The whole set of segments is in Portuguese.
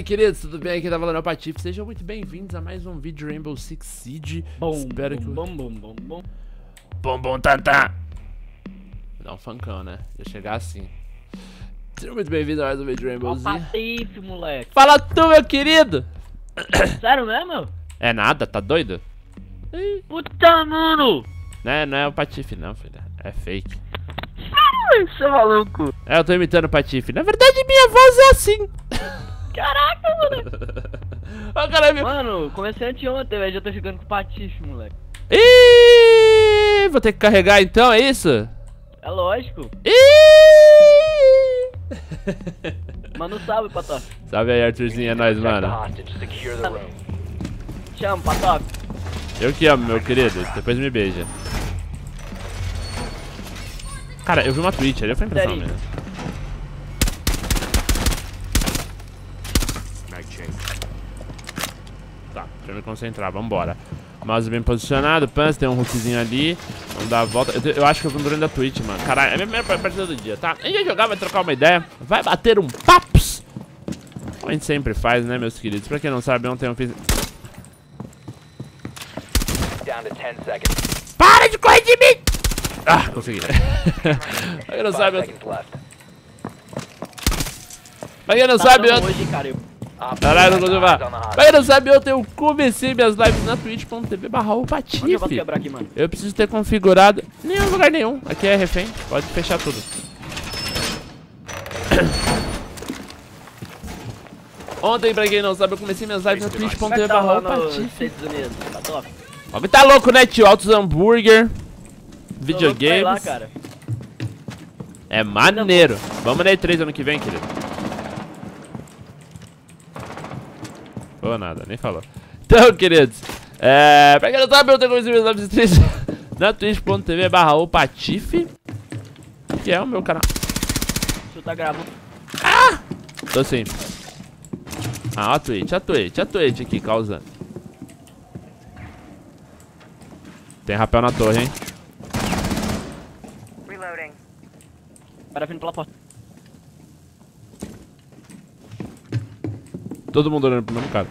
E aí, queridos, tudo bem? Aqui tá falando é o Patife. Sejam muito bem-vindos a mais um vídeo de Rainbow Six Siege. Bom, Espero bom, que bom, bom, bom, bom. Bom, bom, tantã. Dá um funkão, né? Ia chegar assim. Sejam muito bem-vindos a mais um vídeo de Rainbow Six. patife, moleque. Fala tu, meu querido! Sério mesmo? É nada, tá doido? Puta, mano! né? Não é o Patife, não, filha. É fake. Você é maluco. É, eu tô imitando o Patife. Na verdade, minha voz é assim. Caraca, mano. Ó, cara, meu. Mano, comecei anteontem, velho. Já tô ficando com patife, moleque. Ih, vou ter que carregar então, é isso? É lógico. Ih! Mano, salve, Patof. Salve aí, Arthurzinho, é nóis, mano. Te amo, Patof. Eu que amo, meu querido. Depois me beija. Cara, eu vi uma Twitch, ali foi impressão mesmo. Tá, eu me concentrar, vambora. Mouse bem posicionado, Pans, tem um hookzinho ali. Vamos dar a volta. Eu, eu acho que eu vou durante da Twitch, mano. Caralho, é a minha primeira partida do dia, tá? A gente vai jogar, vai trocar uma ideia. Vai bater um papos. Como a gente sempre faz, né, meus queridos? Pra quem não sabe, ontem eu fiz... Down to 10 seconds. Para de correr de mim! Ah, consegui. pra quem não 5 sabe, eu... Pra quem não Tá sabe, dando eu... hoje, cara. Eu... Caralho, não consigo falar. Pra quem não sabe, ontem eu comecei minhas lives na twitch.tv barra o Onde eu posso Patife. quebrar aqui, mano? Eu preciso ter configurado nenhum lugar nenhum. Aqui é refém, pode fechar tudo. Ontem, pra quem não sabe, eu comecei minhas lives na é twitch.tv que tá barra o Unidos, Patof? Ó, tá louco, né, tio? Altos hambúrguer, videogames. lá. É maneiro. Vamos na E3 ano que vem, querido. Ou nada, nem falou. Então, queridos, é... Pra quem não sabe, eu tenho como meus streams na twitch.tv barra o Patife, que é o meu canal. Você tá gravando. Tô sim. Ah, a Twitch, a Twitch, a Twitch aqui, causando. Tem rapel na torre, hein? Reloading. O cara vindo pela porta. Todo mundo olhando pro mesmo cara.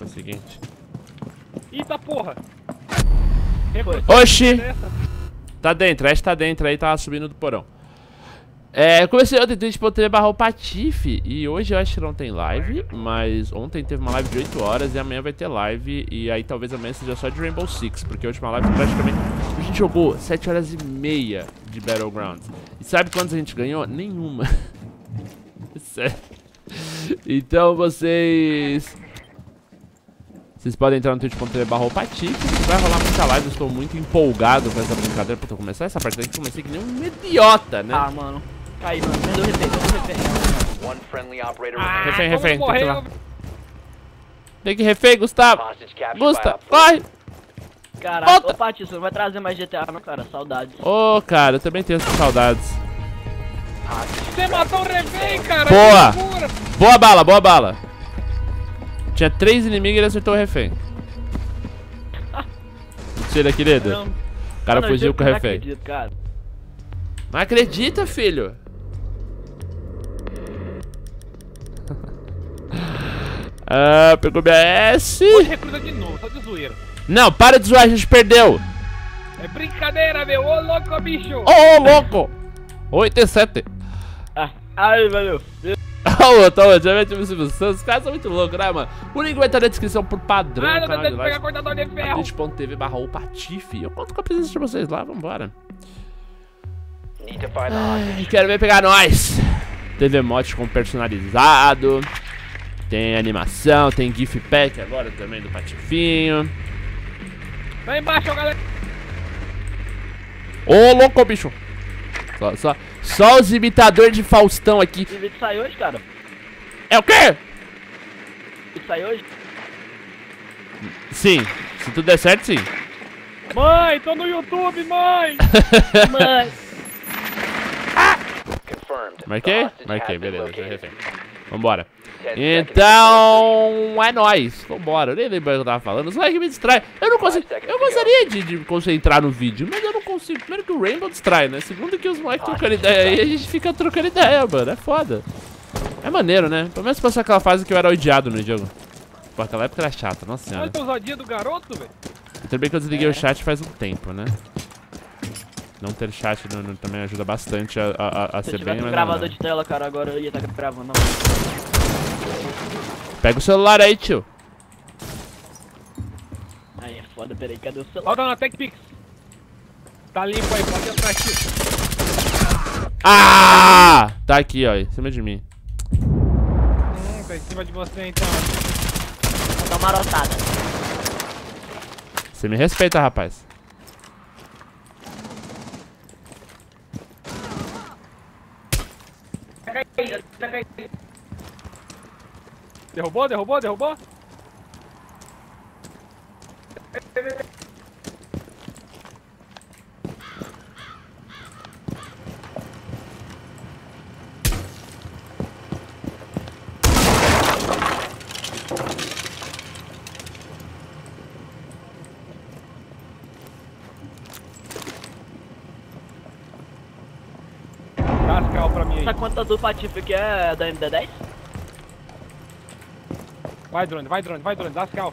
É o seguinte. Eita porra! Foi. Oxi! Tá dentro, Ash tá dentro aí, tava subindo do porão. É, eu comecei ontem, twitch.tv barra o Patife E hoje eu acho que não tem live Mas ontem teve uma live de 8 horas E amanhã vai ter live E aí talvez amanhã seja só de Rainbow Six Porque a última live praticamente A gente jogou 7 horas e meia de Battlegrounds E sabe quantas a gente ganhou? Nenhuma Sério Então vocês vocês podem entrar no twitch.tv barra Vai rolar muita live, eu estou muito empolgado com essa brincadeira Puta, eu comecei essa partida aqui, comecei que nem um idiota, né? Ah, mano. Cai, mano. Vem do refém, do refém. One friendly operator Ah. Refém, refém, tem que lá. Tem que refém, Gustavo Hostage captured Gusta, by Op four. corre! Caraca, Volta. ô Pati, você não vai trazer mais GTA não, cara. Saudades. Ô, cara, eu também tenho essas saudades Você matou o refém, cara! Boa. Boa bala, boa bala Tinha três inimigos e ele acertou o refém Mentira, querido Não. O cara Mano, fugiu eu com o não refém acredito, cara. Não acredita, filho Ah, pegou minha S Pode recruta de novo, só de zoeira. Não, para de zoar, a gente perdeu É brincadeira, meu! Ô louco, bicho! Ô, ô, louco 8 e 7 Ah, ai, valeu. Ô, tá, ô, já mete o Silvio Santos. Os caras são muito loucos, né, mano? O link vai estar na descrição por padrão Ah, não tá canal de tentando pegar live. cortador de ferro! twitch.tv barra o Patife. Eu conto com a presença de vocês lá, vambora. Ai, quero ver pegar nós. Teve emote com personalizado. Tem animação, tem GIF pack agora também do Patifinho. Vai embaixo, galera! Ô, louco, bicho. Só, só, só os imitadores de Faustão aqui. Esse vídeo sai hoje, cara? É o quê? Vídeo sai hoje? Sim, se tudo der certo, sim. Mãe, tô no YouTube, mãe! Confirmed. The Marquei? Marquei, beleza, já refém. Vambora. 10 seconds. Então, é nóis. Vambora. Eu nem lembro o que eu tava falando. Os moleques me distraem. Eu não consigo. Eu gostaria de, de me concentrar no vídeo, mas eu não consigo. Primeiro que o Rainbow distrai, né? Segundo que os moleques trocando ideia aí, a gente fica trocando ideia, mano. É foda. É maneiro, né? Pelo menos passou aquela fase que eu era odiado no jogo. Pô, aquela época era chata, nossa senhora. Olha a ousadia do garoto, velho. Bem que eu desliguei o chat faz um tempo, né? Não ter chat não- não- também ajuda bastante a, a- a Se ser eu bem, tivesse um mas gravador não, de tela, cara, agora eu ia estar gravando. Não. Pega o celular aí, tio. Aí é foda, peraí, cadê o celular? Roda na TechPix. Tá limpo aí, pode entrar aqui. Ah! Tá aqui, ó, em cima de mim. Hum, tá em cima de você então. Tá marotada. Você me respeita, rapaz. Derrubou, derrubou, derrubou? Cascal pra mim aí. Sabe quantas do Patife que é da MD10? Vai, drone, vai, drone, vai, drone, dá as cal.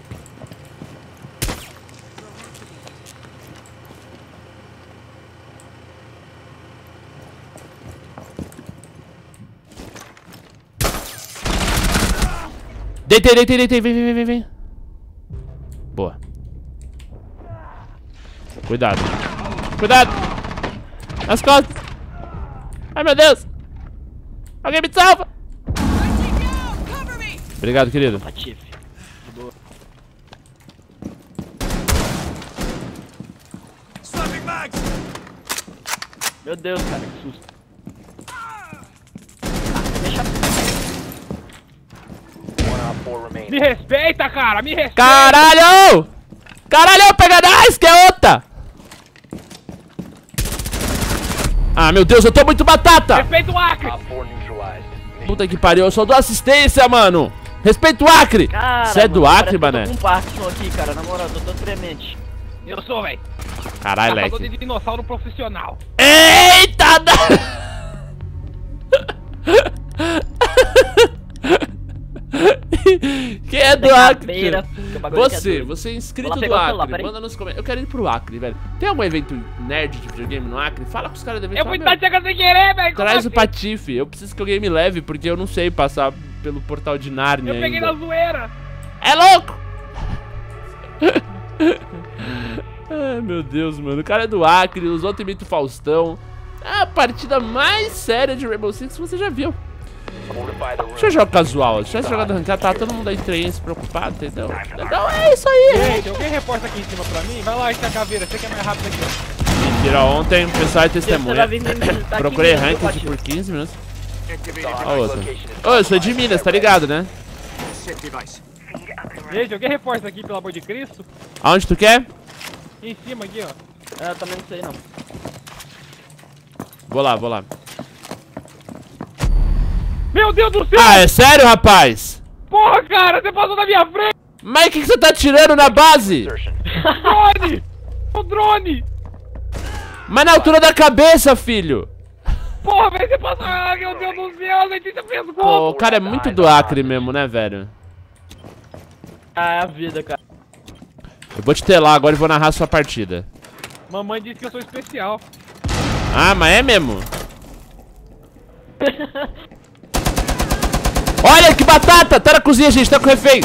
Deitei, deitei, deitei. Vem, vem, vem, vem. Boa. Cuidado. Cuidado. Nas costas. Ai, meu Deus. Alguém me salva. Obrigado, querido. Patife. Meu Deus, cara, que susto. Deixa One op 4 remaining. Me respeita, cara, me respeita! Caralho! Caralho, pega nice, que é outra! Ah, meu Deus, eu tô muito batata! Respeita o Acre! Op 4 neutralized. Mission Puta que pariu, eu só dou assistência, mano! Respeita o Acre! Cara, Você é do mano, Acre, mané? Eu tô com Parkinson aqui, cara, na moral, eu tô todo tremente. Eu sou, velho. Caralho, Caçador de Leque. dinossauro profissional. Eita! da- Quem é do Acre? É Você, você é inscrito do Acre, manda nos comentários. Eu quero ir pro Acre, velho. Tem algum evento nerd de videogame no Acre? Fala com os caras da evento. Eu fui tá chegando sem querer, velho. Traz o assim? Patife. Eu preciso que alguém me leve, porque eu não sei passar pelo portal de Narnia Eu peguei ainda. na zoeira. É louco! Ai, meu Deus, mano. O cara é do Acre, os outros imitam o Faustão. É a partida mais séria de Rainbow Six que você já viu. Deixa eu jogar casual. Se tivesse jogado rankado, tá todo mundo aí treinando, se preocupado, entendeu? Então é isso aí, gente. Gente, alguém reporta aqui em cima pra mim? Vai lá, essa caveira, você que é mais rápido aqui. Mentira, ontem o pessoal é testemunha. Procurei ranked por 15 minutos. Ó, hostage outra. Ô, eu sou de Minas, tá ligado, né? Gente, alguém reporta aqui, pelo amor de Cristo? Aonde tu quer? Em cima aqui, ó. É, Eu também não sei não. Vou lá, vou lá. Meu Deus do céu! Ah, é sério, rapaz? Porra, cara, você passou na minha frente! Mas o que, que você tá tirando na base? Drone! O drone! Mas na altura da cabeça, filho. Porra, velho, você passou... Ah, meu Deus do céu, a Letícia fez Pô, gol! o cara é muito do Acre mesmo, né, velho? Ah, é a vida, cara. Eu vou te telar agora e vou narrar sua partida. Mamãe disse que eu sou especial. Ah, mas é mesmo? Olha que batata! Tá na cozinha, gente, tá com refém.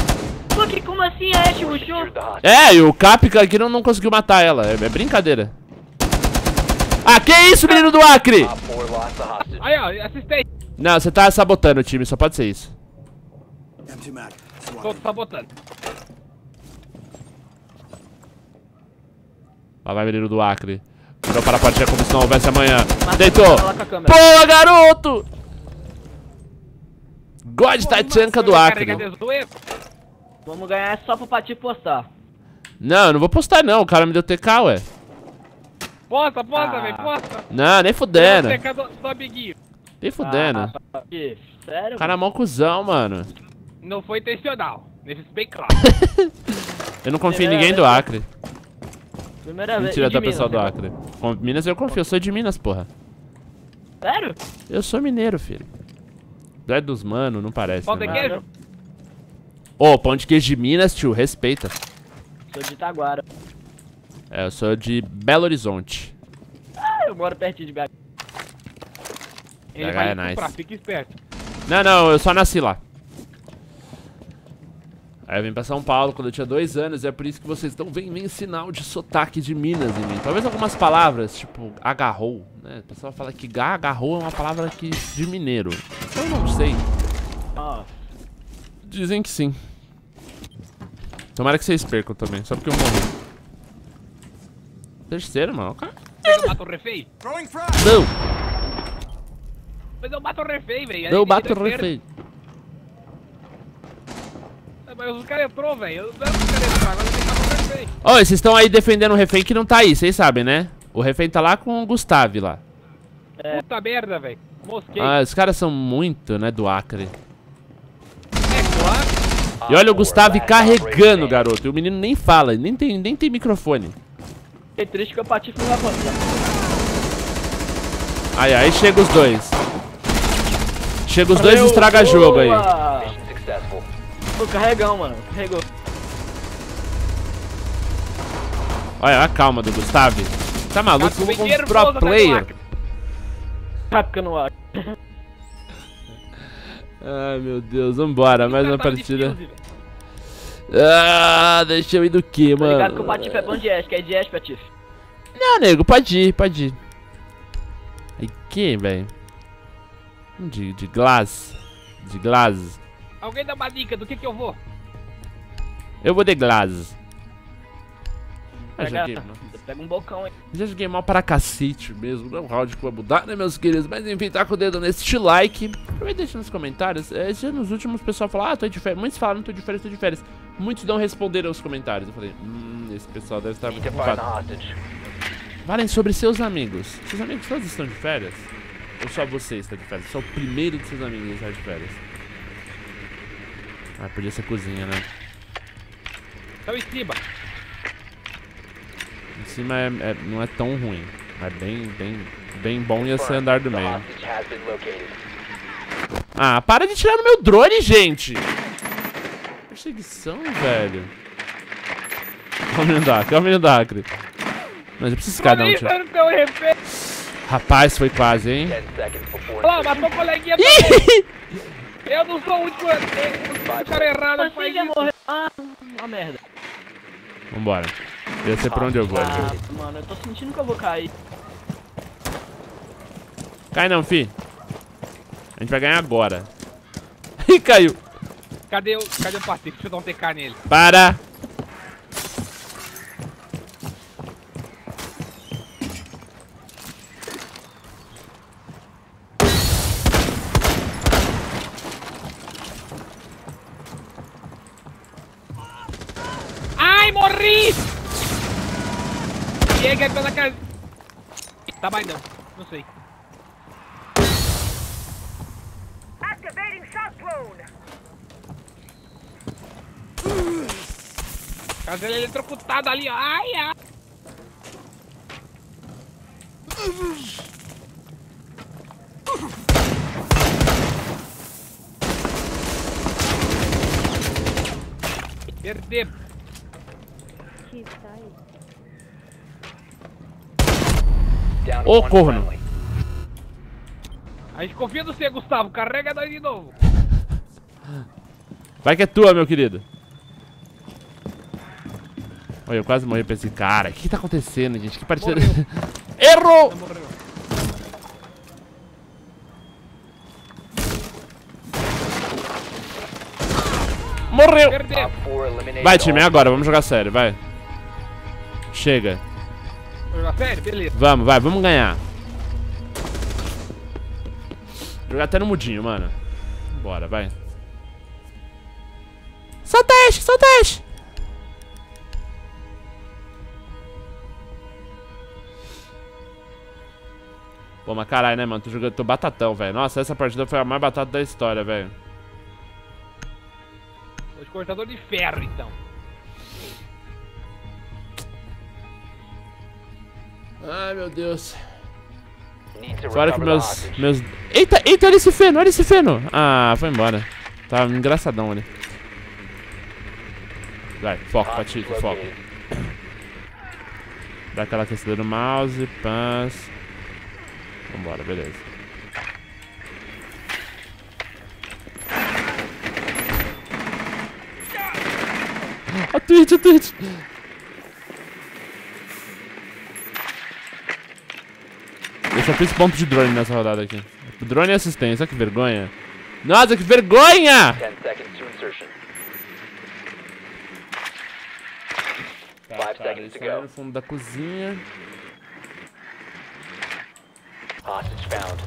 Pô, que como assim a Ashe rushou? É, e o Capca aqui não, não conseguiu matar ela. É, é brincadeira. Ah, que isso, menino do Acre? Op 4 lost the hostage. Aí, ó, assistente. Não, você tá sabotando o time, só pode ser isso. Tô sabotando. Lá vai, menino do Acre. Virou para a partida como se não houvesse amanhã. Deitou. Boa, garoto! God Tachanka do Acre. Vamos ganhar só pro Patife postar. Não, eu não vou postar não, o cara me deu TK, ué. Posta, posta, Ah. velho, posta. Não, nem fudendo. Seca do, do amiguinho. Nem fudendo. Ah, Patife, sério? O cara é mó cuzão, mano. Não foi intencional. Deixa isso bem claro. Eu não confio em ninguém é, do. Acre. Primeira vez. Mentira da pessoal do Minas, Acre. Com Minas eu confio, eu sou de Minas, porra. Sério? Eu sou mineiro, filho. Tu é dos mano, não parece. Pão né, de mano? queijo? Ô, pão de queijo de Minas, tio, respeita. Sou de Itaguara. É, eu sou de Belo Horizonte. Ah, eu moro pertinho de BH. Ele BH vai é nice. fica esperto. Não, não, eu só nasci lá. Aí eu vim pra São Paulo quando eu tinha dois anos, e é por isso que vocês estão vendo nem sinal de sotaque de Minas em mim. Talvez algumas palavras, tipo agarrou, né? O pessoal fala que ga- agarrou é uma palavra que, de mineiro. Eu não sei. Dizem que sim. Tomara que vocês percam também, só porque eu morri. Terceiro, mano. Cara. Mas eu mato o refém? Não, Mas eu mato o refém, velho. não Aí bato o é refém. É, Mas os caras entrou, velho. Eu não quero entrar, agora eu tenho que matar o refém. Ó, vocês estão aí defendendo o refém que não tá aí, vocês sabem, né? O refém tá lá com o Gustavo lá. Puta merda, velho. Mosquei. Ah, os caras são muito, né, do Acre. É. E olha o Gustavo carregando, garoto. E o menino nem fala, nem tem, nem tem microfone. Fiquei triste que o Patife não vai avançar. Aí, aí chega os dois. Chega os dois e estraga jogo aí. Boa! Mission successful. Pô, carregão, mano. Carregou. Olha a calma do Gustavo. Tá maluco? Gato bem Um nervoso pro player. Rápido no ar. Ai, meu Deus. Vambora, mais uma tava de partida. Ah, deixa eu ir do que, Tá ligado que o mano? Patife é bom de Ash, que é de Ash, Patife. Não, nego, pode ir, pode ir. Aí, que, velho? De, de glass. De glass. Alguém dá uma dica do que que eu vou? Eu vou de glass. Eu Pega, joguei, pega um bocão aí. Já joguei mal para cacete mesmo. Não é um round que vai mudar, né, meus queridos? Mas enfim, tá com o dedo nesse like. Aproveita e deixa nos comentários. É, nos últimos, o pessoal fala, ah, tô de férias. Muitos falaram, tô de férias, tô de férias. Muitos não responderam os comentários. Eu falei, hum, esse pessoal deve estar muito ocupado. Falem sobre seus amigos. Seus amigos todos estão de férias? Ou só você está de férias? Só o primeiro de seus amigos a estar de férias? Ah, podia ser cozinha, né? Estão em cima. Em cima é, é- não é tão ruim. Mas bem, bem, bem bom ia ser andar do meio. Ah, para de tirar no meu drone, gente! Perseguição, velho. Calma, menino do Acre, calma, menino do Acre. Mas eu preciso um mano, teu refém. Rapaz, foi quase, hein? 10 seconds before Olha lá, matou o coleguinha. Eu não sou o último. O cara errado faz isso. Ah, uma merda. Vambora. Eu sei pra onde eu vou. Ah, gente. mano, eu tô sentindo que eu vou cair. Cai não, fi. A gente vai ganhar agora. Ih, caiu. Cadê o, cadê o Patrick? Deixa eu dar um TK nele. Para. Ai, morri! Chega pela casa. Tá mais não. Não sei. Casa ele eletrocutado ali, ó. Ai, ai. Perdemos. To Ô, one corno. A gente confia no você, Gustavo. Carrega nós de novo. Vai que é tua, meu querido. Olha, eu quase morri pra esse cara. O que, que tá acontecendo, gente? Que partida. Errou! Não morreu. Morreu! Perdemos. Op 4 eliminated Vai, time, é agora. Vamos jogar sério, vai. Chega. Vamos, vai, vamos ganhar. Jogar até no mudinho, mano. Bora, vai. Solta Ash, solta Ash! Pô, mas caralho, né, mano? Tô jogando, tô batatão, velho. Nossa, essa partida foi a mais batata da história, velho. Os cortadores de ferro, então. Ai, meu Deus. Fora que meus, meus... Eita, eita, olha esse feno, olha esse feno. Ah, foi embora. Tá engraçadão ali. Vai, foco, Patife, foco. Dá aquela aquecida no mouse, pans. Vambora, beleza. A Twitch, a Twitch. Eu só fiz ponto de drone nessa rodada aqui. Drone e assistência, olha que vergonha. Nossa, que vergonha! 10 seconds to insertion. Five seconds to Isso aí go. no fundo da cozinha. Hostage found.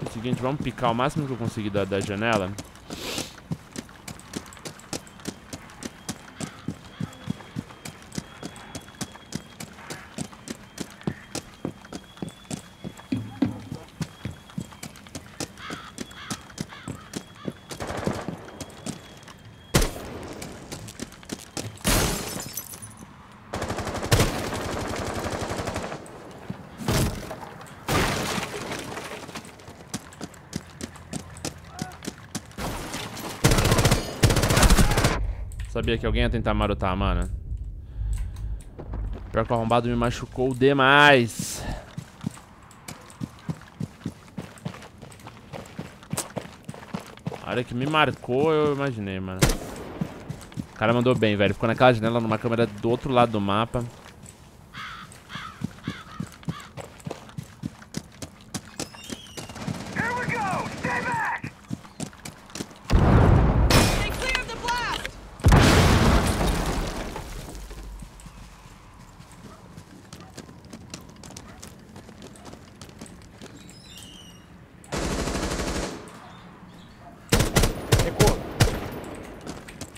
É o seguinte, vamos picar o máximo que eu conseguir da, da janela. Sabia que alguém ia tentar marotar, mano. Pior que o arrombado me machucou demais. A hora que me marcou, eu imaginei, mano. O cara mandou bem, velho. Ficou naquela janela, numa câmera do outro lado do mapa.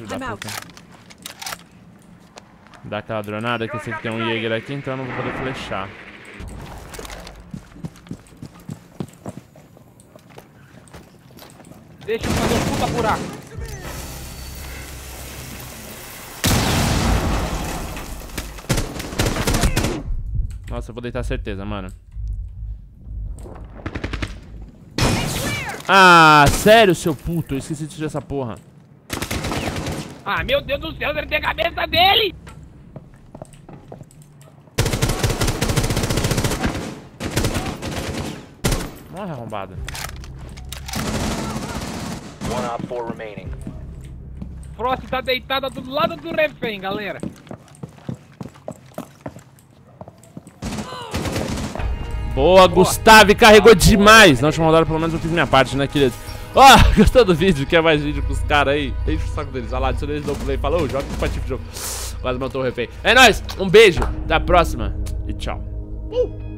Filho da puta. Dá aquela dronada que eu sei que tem um Jäger aqui, então eu não vou poder flechar. Deixa eu fazer um puta buraco. Nossa, eu vou deitar certeza, mano. Ah, sério, seu puto. Eu esqueci de tirar essa porra. Ah, meu Deus do céu, ele tem a cabeça dele! Morre, arrombada. One op 4 remaining. Frost tá deitada do lado do refém, galera. Boa, Gustavo, carregou demais. Na última rodada, pelo menos, eu fiz minha parte, né, querido? Ó, gostou do vídeo? Quer mais vídeo com os caras aí? Deixa o saco deles. Vai lá, adiciona eles no play. Falou, joga com o jogo. Quase matou o refém. É nóis, um beijo, até a próxima e tchau. Uh!